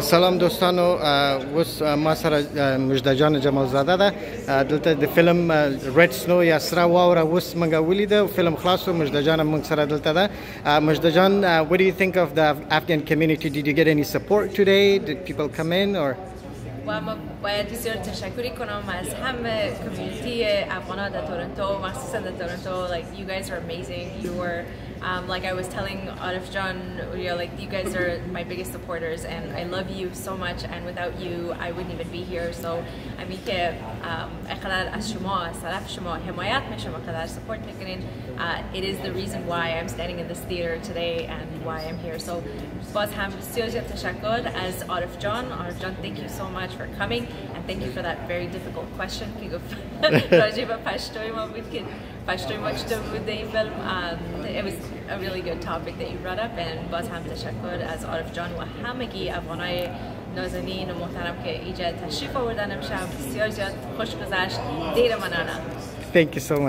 سلام دوستانو اوس ما سره مجده جان جمال زاده ده دلته د فلم ریډ سنو یا سره واوره اوس موږ ولیده فلم خلاصو مجده جان موږ سره دلته ده مجده جان what do you think of the Afghan community did you get any support today did people come in or و ما باید بسیار تشکری کنم از همه کمیونیتی افغان در تورنتو مخصوصا در تورنتو like you guys are amazing you were um, like I was telling Arif John you know, like you guys are my biggest supporters and I love you so much and without you I wouldn't even be here so همین که اقدر از شما از طرف شما حمایت میشم اقدر support میکنین uh, it is the reason why I'm standing in this theater today and why I'm here so باز هم بسیار تشکر از Arif John Arif John thank you so much for coming and thank you for that very difficult question که گفت راجع به پشتوی ما بود که پشتوی ما چطور بود این فیلم it was a really good topic that you brought up and باز هم تشکر از عارف جان و همگی افغانای نازنین و محترم که اینجا تشریف آوردن امشب بسیار زیاد خوش گذشت دیر منانه Thank you so much